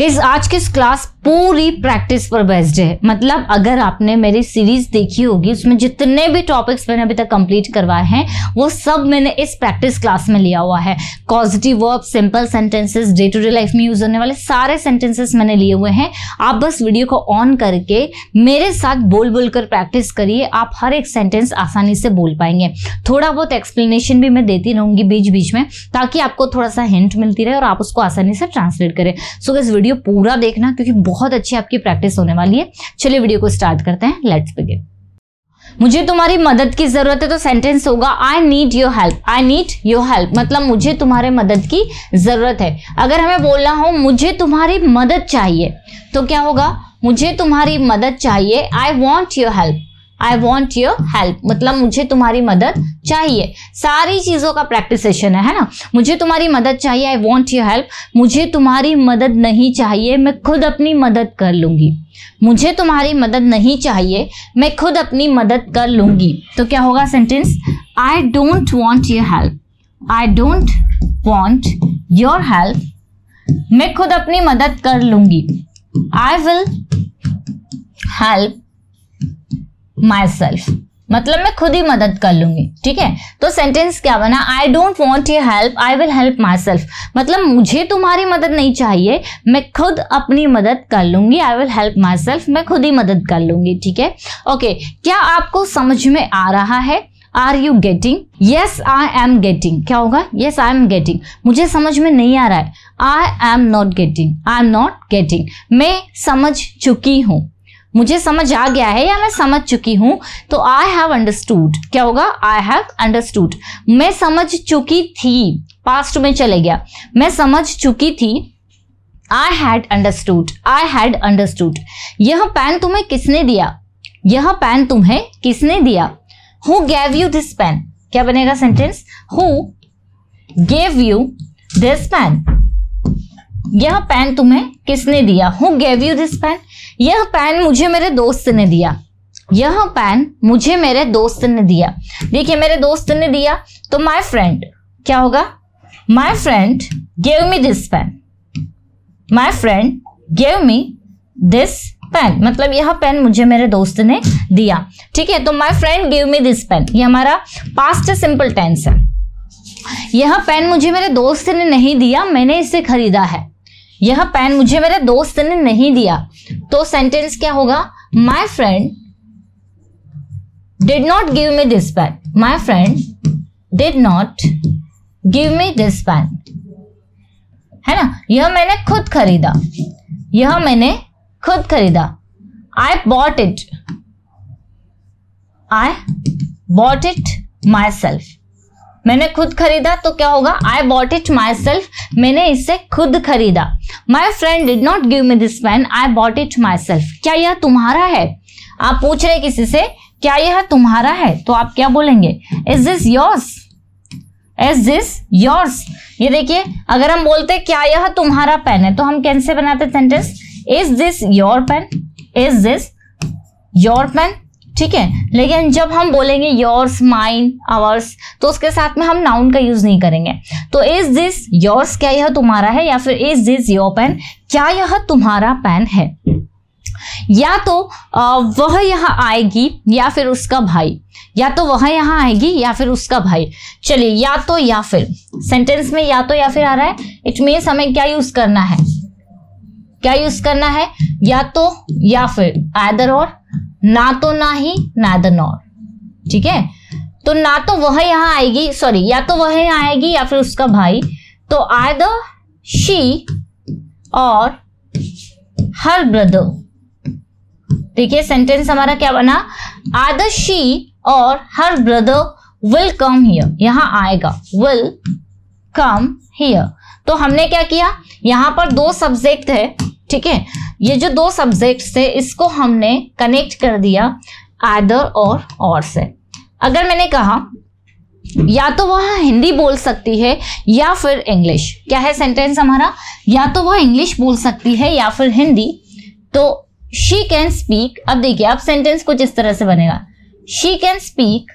किस आज की क्लास पूरी प्रैक्टिस पर बेस्ड है मतलब अगर आपने मेरी सीरीज़ देखी होगी, उसमें जितने भी टॉपिक्स मैंने अभी तक कंप्लीट करवाए हैं, वो सब मैंने इस प्रैक्टिस क्लास में लिया हुआ है। Positive verb simple sentences day to day life में यूज़ होने वाले सारे सेंटेंसेस मैंने लिए हुए हैं। आप बस वीडियो को ऑन करके मेरे साथ बोल बोल कर प्रैक्टिस करिए। आप हर एक सेंटेंस आसानी से बोल पाएँगे। थोड़ा बहुत एक्सप्लेनेशन भी मैं देती रहूँगी बीच बीच में, ताकि आपको थोड़ा सा हिंट मिलती रहे और आप उसको आसानी से ट्रांसलेट करें। सो इस वीडियो पूरा देखना, क्योंकि बहुत अच्छी आपकी प्रैक्टिस होने वाली है। चलिए वीडियो को स्टार्ट करते हैं। लेट्स बिगिन मुझे तुम्हारी मदद की ज़रूरत है तो सेंटेंस होगा I need your help I need your help मतलब मुझे तुम्हारे मदद की ज़रूरत है। अगर हमें बोलना हो, मुझे तुम्हारी मदद चाहिए तो क्या होगा? मुझे तुम्हारी मदद चाहिए. I want your help I want your help मतलब मुझे तुम्हारी मदद चाहिए। सारी चीज़ों का प्रैक्टिस सेशन है है ना? मुझे तुम्हारी मदद चाहिए आई वॉन्ट योर हेल्प मुझे तुम्हारी मदद नहीं चाहिए, मैं खुद अपनी मदद कर लूँगी। मुझे तुम्हारी मदद नहीं चाहिए, मैं खुद अपनी मदद कर लूँगी। तो क्या होगा sentence I don't want your help I don't want your help मैं खुद अपनी मदद कर लूँगी। I will help myself मतलब मैं खुद ही मदद कर लूँगी, ठीक है? तो सेंटेंस क्या बना? I don't want you help I will help myself मतलब मुझे तुम्हारी मदद नहीं चाहिए, मैं खुद अपनी मदद कर लूँगी I will help myself मैं खुद ही मदद कर लूँगी, ठीक है? ओके क्या आपको समझ में आ रहा है? Are you getting yes I am getting क्या होगा? येस आई एम गेटिंग मुझे समझ में नहीं आ रहा है। I am not getting I am not getting मैं समझ चुकी हूँ। मुझे समझ आ गया है या मैं समझ चुकी हूँ? तो आई हैव अंडरस्टूड क्या होगा? आई हैव अंडरस्टूड मैं समझ चुकी थी। पास्ट में चले गया। मैं समझ चुकी थी। I had understood I had understood यह पेन तुम्हें किसने दिया? यह पेन तुम्हें किसने दिया? Who gave you this pen क्या बनेगा sentence who gave you this pen यह पेन तुम्हें किसने दिया? Who gave you this pen यह पेन मुझे मेरे दोस्त ने दिया। यह पेन मुझे मेरे दोस्त ने दिया। देखिए, मेरे दोस्त ने दिया तो माय फ्रेंड क्या होगा? My friend gave me this pen my friend gave me this pen मतलब यह पेन मुझे मेरे दोस्त ने दिया। ठीक है तो my friend give me this pen ये हमारा पास्ट सिंपल टेंस है। यह पेन मुझे मेरे दोस्त ने नहीं दिया, मैंने इसे खरीदा है। यह पेन मुझे मेरे दोस्त ने नहीं दिया। तो सेंटेंस क्या होगा? My friend did not give me this pen my friend did not give me this pen है ना? यह मैंने खुद खरीदा। यह मैंने खुद खरीदा। I bought it I bought it myself मैंने खुद खरीदा तो क्या होगा? I bought it myself मैंने इसे खुद खरीदा। My friend did not give me this pen I bought it myself क्या यह तुम्हारा है? आप पूछ रहे किसी से, क्या यह तुम्हारा है? तो आप क्या बोलेंगे? Is this yours is this yours ये देखिए, अगर हम बोलते, क्या यह तुम्हारा पेन है? तो हम कैसे बनाते sentence is this your pen is this your pen ठीक है? लेकिन जब हम बोलेंगे योर्स माइन आवर्स तो उसके साथ में हम नाउन का यूज़ नहीं करेंगे। तो इज़ दिस योर्स क्या यह तुम्हारा है या फिर इज़ दिस योर पेन क्या यह तुम्हारा पेन है? या तो वह यहाँ आएगी या फिर उसका भाई। या तो वह यहाँ आएगी या फिर उसका भाई। चलिए, या तो या फिर। सेंटेंस में या तो या फिर आ रहा है। इट मीन्स हमें क्या यूज़ करना है? क्या यूज़ करना है? या तो या फिर आदर और ना तो ना ही नादर नॉर ठीक है? तो ना तो वह यहाँ आएगी सॉरी या तो वह आएगी या फिर उसका भाई तो द शी और हर ब्रदर देखिए सेंटेंस हमारा क्या बना? द शी और her brother will come here यहाँ आएगा विल कम हियर तो हमने क्या किया? यहाँ पर दो सब्जेक्ट है। ठीक है? ये जो दो सब्जेक्ट थे, इसको हमने कनेक्ट कर दिया आदर और और से। अगर मैंने कहा, या तो वह हिंदी बोल सकती है, या फिर इंग्लिश क्या है सेंटेंस हमारा? या तो वह इंग्लिश बोल सकती है, या फिर हिंदी। तो शी कैन स्पीक अब देखिए, अब सेंटेंस कुछ इस तरह से बनेगा। शी कैन स्पीक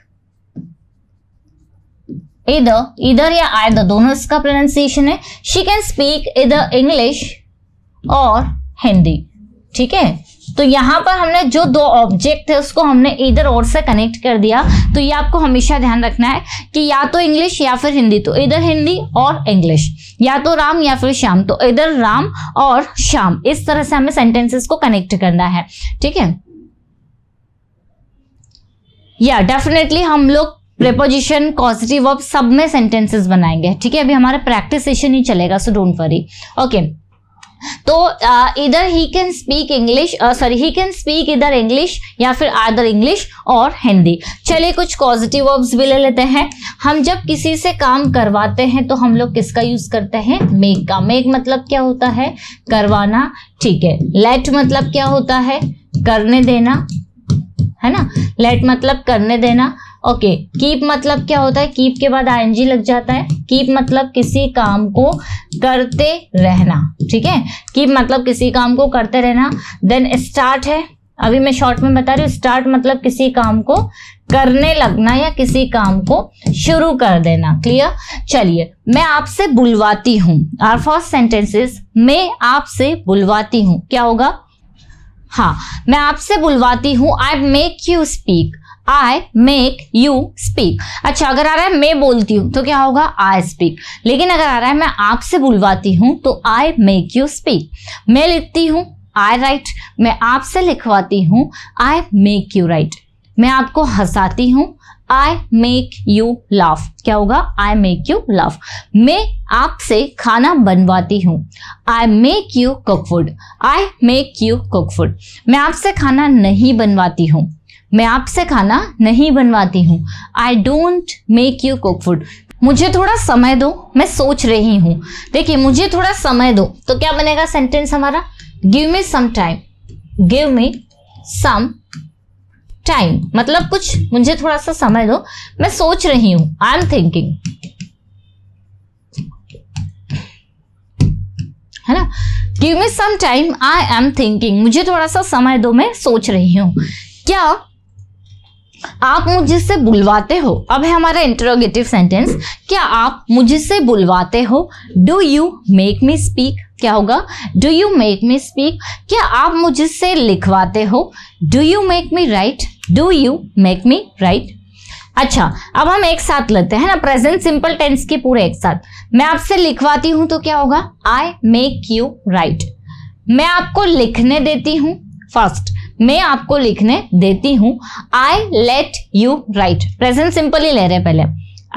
इधर इधर या आयदर दोनों इसका प्रोनाउंसिएशन है। शी कैन स्पीक इधर इंग्लिश और हिंदी, ठीक है? तो यहाँ पर हमने जो दो ऑब्जेक्ट थे उसको हमने इधर और से कनेक्ट कर दिया। तो ये आपको हमेशा ध्यान रखना है कि या तो इंग्लिश या फिर हिंदी। तो इधर हिंदी और इंग्लिश या तो राम या फिर श्याम। तो इधर राम और श्याम, इस तरह से हमें सेंटेंसेस को कनेक्ट करना है, ठीक है? या डेफिनेटली हम लोग प्रेपोजिशन पॉजिटिव वर्ब सब में सेंटेंसेस बनाएँगे, ठीक है? अभी हमारा प्रैक्टिस सेशन ही चलेगा सो डोंट वरी ओके तो either he can speak English sorry he can speak either English या फिर आदर इंग्लिश और हिंदी चलिए कुछ पॉजिटिव वर्ब्स भी ले लेते हैं। हम जब किसी से काम करवाते हैं तो हम लोग किसका यूज़ करते हैं? मेक का। मेक मतलब क्या होता है? करवाना। ठीक है। लेट मतलब क्या होता है? करने देना। है ना? लेट मतलब करने देना। ओके कीप मतलब क्या होता है? कीप के बाद आईएनजी लग जाता है। कीप मतलब किसी काम को करते रहना, ठीक है? कीप मतलब किसी काम को करते रहना। देन स्टार्ट है। अभी मैं शॉर्ट में बता रही हूँ स्टार्ट मतलब किसी काम को करने लगना या किसी काम को शुरू कर देना। क्लियर चलिए, मैं आपसे बुलवाती हूँ। आर फ़र्स्ट सेंटेंसेस मैं आपसे बुलवाती हूँ। क्या होगा? हाँ मैं आपसे बुलवाती हूँ। I make you speak I make you speak अच्छा अगर आ रहा है, मैं बोलती हूँ तो क्या होगा? आई स्पीक लेकिन अगर आ रहा है, मैं आपसे बुलवाती हूँ तो आई मेक यू स्पीक मैं लिखती हूँ आई राइट मैं आपसे लिखवाती हूँ आई मेक यू राइट मैं आपको हंसाती हूँ आई मेक यू लाफ क्या होगा? आई मेक यू लाफ मैं आपसे खाना बनवाती हूँ I make you cook food I make you cook food मैं आपसे खाना नहीं बनवाती हूँ मैं आपसे खाना नहीं बनवाती हूँ। I don't make you cook food मुझे थोड़ा समय दो, मैं सोच रही हूँ। देखिए, मुझे थोड़ा समय दो। तो क्या बनेगा सेंटेंस हमारा? Give me some time give me some time मतलब कुछ, मुझे थोड़ा सा समय दो। मैं सोच रही हूँ। आई एम थिंकिंग है ना? Give me some time I am thinking मुझे थोड़ा सा समय दो, मैं सोच रही हूँ। क्या आप मुझसे बुलवाते हो? अब है हमारा इंटरोगेटिव सेंटेंस क्या आप मुझसे बुलवाते हो? Do you make me speak क्या होगा? Do you make me speak क्या आप मुझसे लिखवाते हो? Do you make me write do you make me write अच्छा अब हम एक साथ लेते हैं ना प्रेजेंट सिंपल टेंस के पूरे एक साथ. मैं आपसे लिखवाती हूँ तो क्या होगा? आई मेक यू राइट मैं आपको लिखने देती हूँ फ़र्स्ट मैं आपको लिखने देती हूँ। I let you write present simple ही ले रहे हैं पहले।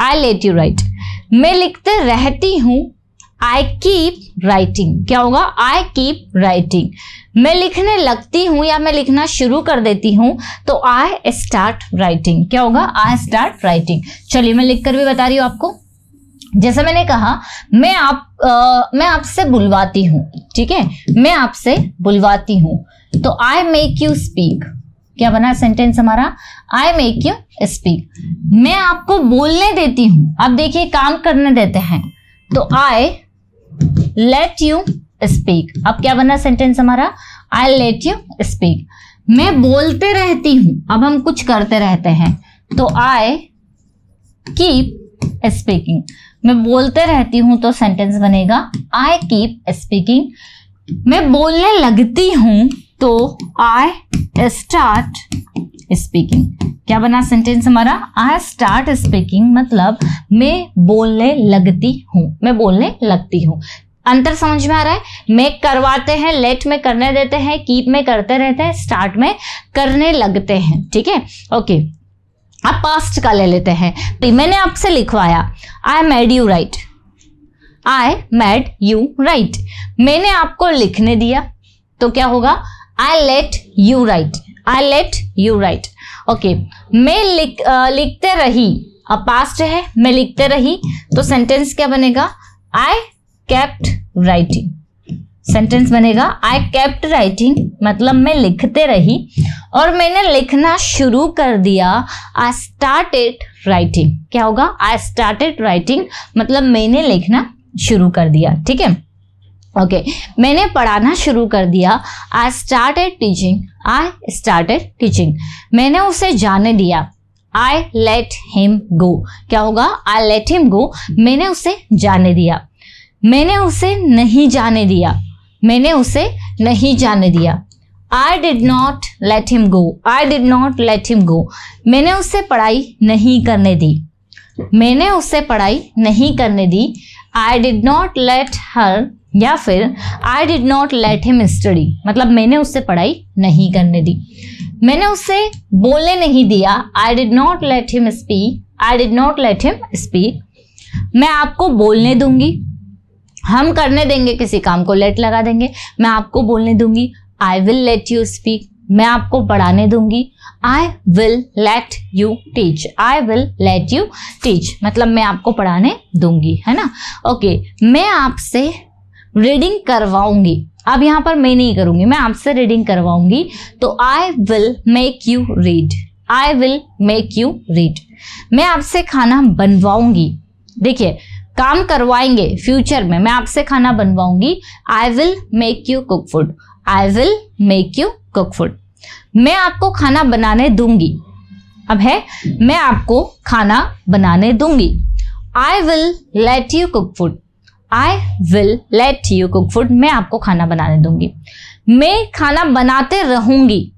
आई लेट यू राइट मैं लिखते रहती हूँ। आई कीप राइटिंग क्या होगा? आई कीप राइटिंग मैं लिखने लगती हूँ या मैं लिखना शुरू कर देती हूँ तो आई स्टार्ट राइटिंग क्या होगा? आई स्टार्ट राइटिंग चलिए मैं लिख कर भी बता रही हूँ आपको। जैसे मैंने कहा मैं आप आ, मैं आपसे बुलवाती हूँ ठीक है? मैं आपसे बुलवाती हूँ। तो आई मेक यू स्पीक क्या बना सेंटेंस हमारा? आई मेक यू स्पीक मैं आपको बोलने देती हूँ। अब देखिए, काम करने देते हैं। तो आई लेट यू स्पीक अब क्या बना सेंटेंस हमारा? आई लेट यू स्पीक मैं बोलते रहती हूँ। अब हम कुछ करते रहते हैं। तो आई कीप स्पीकिंग मैं बोलते रहती हूँ तो सेंटेंस बनेगा। आई कीप स्पीकिंग मैं बोलने लगती हूँ तो आई स्टार्ट स्पीकिंग क्या बना सेंटेंस हमारा? आई स्टार्ट स्पीकिंग मतलब मैं बोलने लगती हूँ। मैं बोलने लगती हूँ। अंतर समझ में आ रहा है? मैं करवाते हैं लेट में करने देते हैं कीप में करते रहते हैं स्टार्ट में करने लगते हैं। ठीक है? ओके आप पास्ट का ले लेते हैं। तो मैंने आपसे लिखवाया I made you write I made you write मैंने आपको लिखने दिया तो क्या होगा? I let you write I let you write okay मैं लिख आ, लिखते रही. अब पास्ट है. मैं लिखते रही. तो सेंटेंस क्या बनेगा? आई केप्ट राइटिंग सेंटेंस बनेगा आई केप्ट राइटिंग मतलब मैं लिखते रही. और मैंने लिखना शुरू कर दिया. आई स्टार्टेड राइटिंग क्या होगा? आई स्टार्टेड राइटिंग मतलब मैंने लिखना शुरू कर दिया. ठीक है? ओके okay, मैंने पढ़ाना शुरू कर दिया। I started teaching I started teaching मैंने उसे जाने दिया। आई लेट हिम गो क्या होगा? आई लेट हिम गो मैंने उसे जाने दिया। मैंने उसे नहीं जाने दिया। मैंने उसे नहीं जाने दिया। I did not let him go I did not let him go मैंने उससे पढ़ाई नहीं करने दी। मैंने उससे पढ़ाई नहीं करने दी। I did not let her या फिर I did not let him study मतलब मैंने उससे पढ़ाई नहीं करने दी। मैंने उससे बोलने नहीं दिया I did not let him speak I did not let him speak मैं आपको बोलने दूँगी। हम करने देंगे किसी काम को लेट लगा देंगे। मैं आपको बोलने दूँगी I will let you speak मैं आपको पढ़ाने दूँगी I will let you teach I will let you teach मतलब मैं आपको पढ़ाने दूँगी है ना? ओके okay, मैं आपसे रीडिंग करवाऊँगी। अब यहाँ पर मैं नहीं करूँगी, मैं आपसे रीडिंग करवाऊँगी। तो I will make you read I will make you read मैं आपसे खाना बनवाऊँगी। देखिए, काम करवाएँगे फ्यूचर में, मैं आपसे खाना बनवाऊँगी। I will make you cook food I will make you cook food मैं आपको खाना बनाने दूँगी। अब है, मैं आपको खाना बनाने दूँगी। I will let you cook food I will let you cook food मैं आपको खाना बनाने दूँगी। मैं खाना बनाते रहूँगी।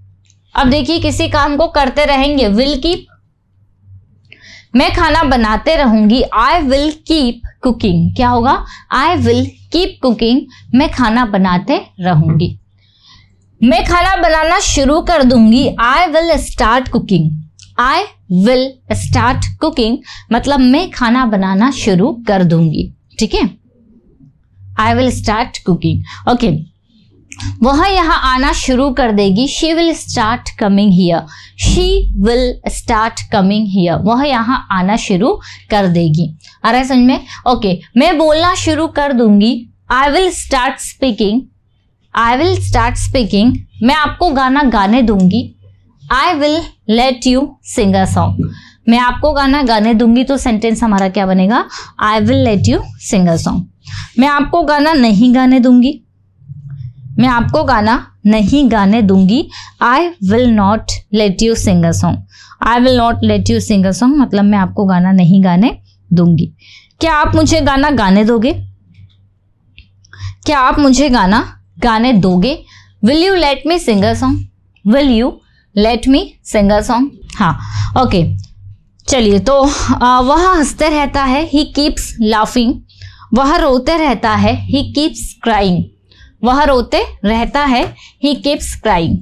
अब देखिए, किसी काम को करते रहेंगे। विल कीप मैं खाना बनाते रहूँगी। आई विल कीप कुकिंग क्या होगा? आई विल कीप कुकिंग मैं खाना बनाते रहूँगी। मैं खाना बनाना शुरू कर दूँगी। I will start cooking I will start cooking मतलब मैं खाना बनाना शुरू कर दूँगी। ठीक है? I will start cooking okay वह यहाँ आना शुरू कर देगी. She will start coming here she will start coming here वह यहाँ आना शुरू कर देगी. आ रहा है समझ में? ओके मैं बोलना शुरू कर दूँगी. I will start speaking I will start speaking मैं आपको गाना गाने दूँगी. I will let you sing a song मैं आपको गाना गाने दूँगी तो सेंटेंस हमारा क्या बनेगा? I will let you sing a song मैं आपको गाना नहीं गाने दूँगी। मैं आपको गाना नहीं गाने दूँगी। I will not let you sing a song I will not let you sing a song मतलब मैं आपको गाना नहीं गाने दूँगी। क्या आप मुझे गाना गाने दोगे? क्या आप मुझे गाना गाने दोगे? Will you let me sing a song will you let me sing a song हाँ ओके चलिए तो वह हँसते रहता है। ही कीप्स लाफिंग वह रोते रहता है ही कीप्स क्राइंग वह रोते रहता है ही कीप्स क्राइंग